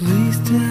Please tell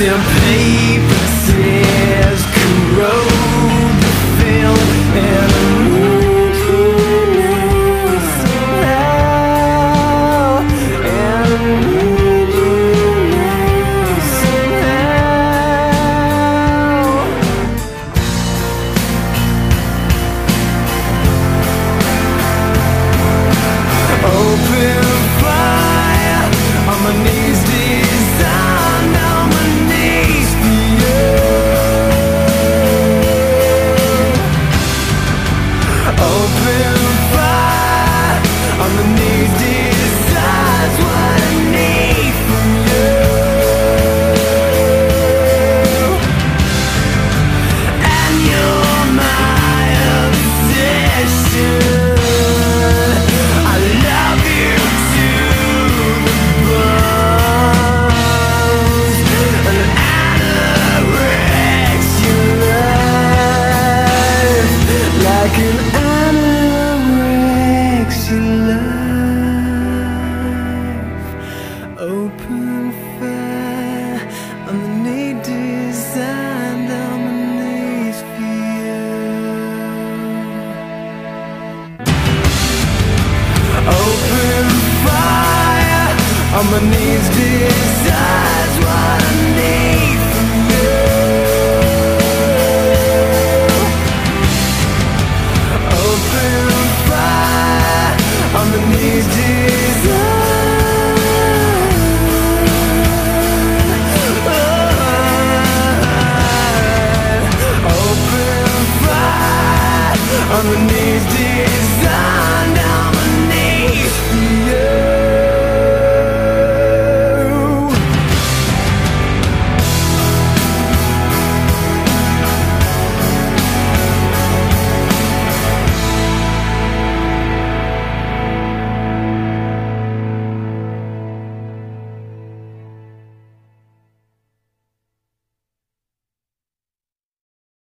and paper says corrode on my knees beside